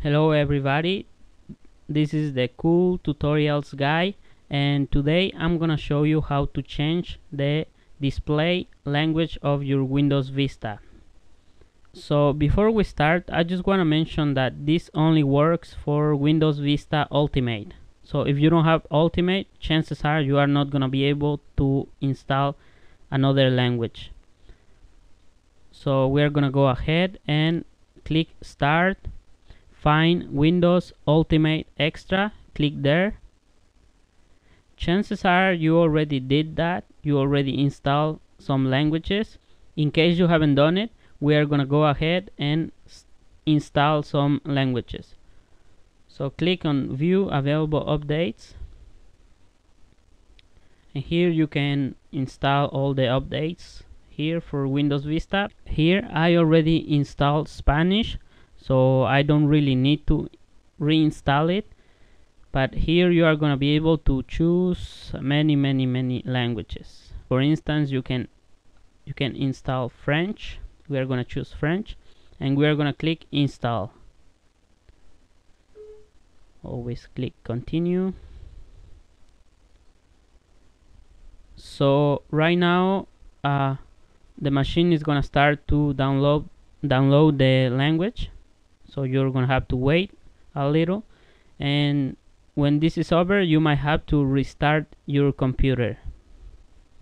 Hello everybody, this is the cool tutorials guy and today I'm gonna show you how to change the display language of your Windows Vista. So before we start I just wanna mention that this only works for Windows Vista Ultimate. So if you don't have Ultimate, chances are you are not gonna be able to install another language. So we're gonna go ahead and click start find Windows Ultimate Extra. Click there. Chances are you already did that. You already installed some languages. In case you haven't done it we are gonna go ahead and install some languages. So click on view available updates. And here you can install all the updates here for Windows Vista. Here I already installed Spanish so I don't really need to reinstall it but here you are going to be able to choose many many many languages. For instance you can you can install French. We are going to choose French and we are going to click install. Always click continue. So right now uh, the machine is going to start to download download the language so you're gonna have to wait a little. And when this is over you might have to restart your computer.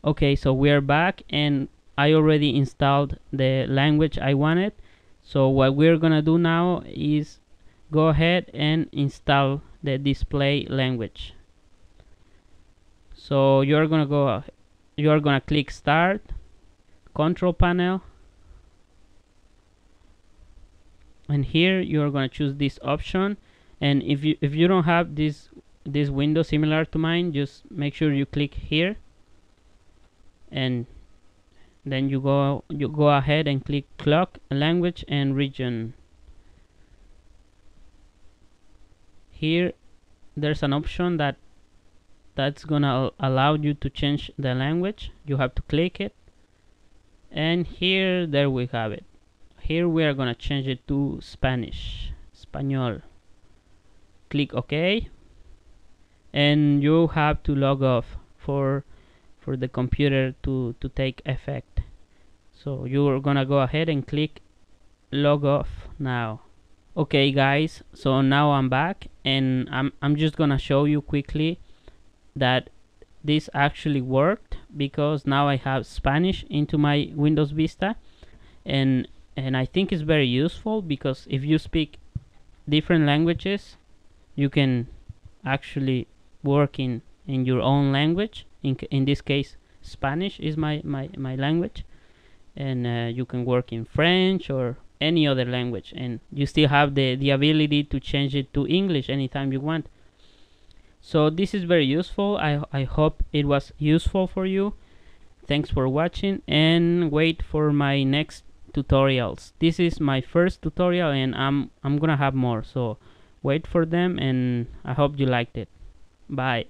Okay so we're back and I already installed the language I wanted. So what we're gonna do now is go ahead and install the display language. So you're gonna go you're gonna click start control panel and here you're going to choose this option. And if you if you don't have this this window similar to mine just make sure you click here. And then you go you go ahead and click clock language and region. Here there's an option that that's gonna allow you to change the language. You have to click it. And here there we have it here we are gonna change it to Spanish Español click OK. And you have to log off for for the computer to to take effect. So you're gonna go ahead and click log off now. Okay guys. So now I'm back and I'm, I'm just gonna show you quickly that this actually worked because now I have Spanish into my Windows Vista and and I think it's very useful because if you speak different languages you can actually work in in your own language. In, in this case Spanish is my, my, my language. And uh, you can work in French or any other language. And you still have the, the ability to change it to English anytime you want. So this is very useful. I, I hope it was useful for you. Thanks for watching and wait for my next tutorials. This is my first tutorial and I'm I'm gonna have more so wait for them and I hope you liked it. Bye